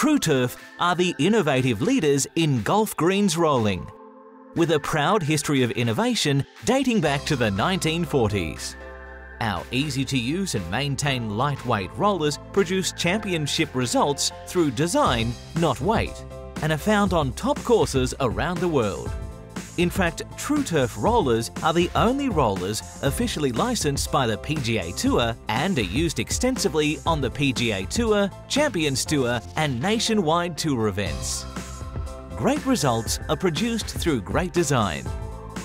Tru-Turf are the innovative leaders in golf greens rolling, with a proud history of innovation dating back to the 1940s. Our easy to use and maintain lightweight rollers produce championship results through design, not weight, and are found on top courses around the world. In fact, Tru-Turf rollers are the only rollers officially licensed by the PGA Tour and are used extensively on the PGA Tour, Champions Tour and nationwide tour events. Great results are produced through great design.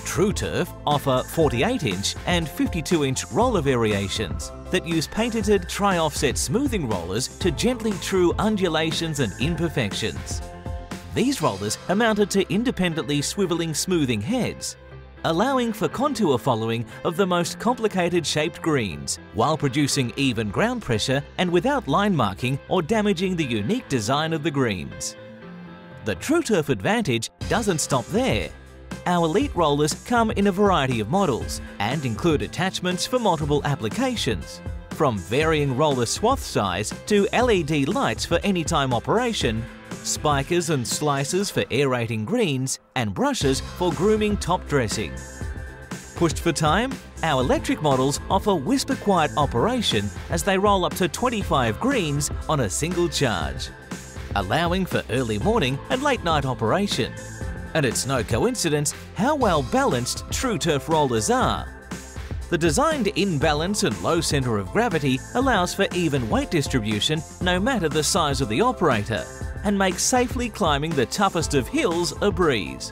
Tru-Turf offer 48-inch and 52-inch roller variations that use patented tri-offset smoothing rollers to gently true undulations and imperfections. These rollers are mounted to independently swiveling smoothing heads, allowing for contour following of the most complicated shaped greens, while producing even ground pressure and without line marking or damaging the unique design of the greens. The Tru-Turf advantage doesn't stop there. Our Elite rollers come in a variety of models and include attachments for multiple applications, from varying roller swath size to LED lights for anytime operation spikers and slicers for aerating greens, and brushes for grooming top dressing. Pushed for time? Our electric models offer whisper quiet operation as they roll up to 25 greens on a single charge, allowing for early morning and late night operation. And it's no coincidence how well balanced Tru-Turf rollers are. The designed in-balance and low centre of gravity allows for even weight distribution no matter the size of the operator, and make safely climbing the toughest of hills a breeze.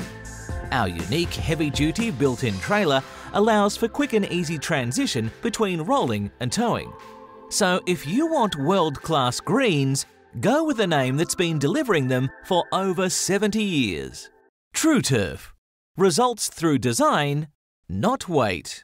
Our unique heavy-duty built-in trailer allows for quick and easy transition between rolling and towing. So if you want world-class greens, go with a name that's been delivering them for over 70 years. Tru-Turf. Results through design, not weight.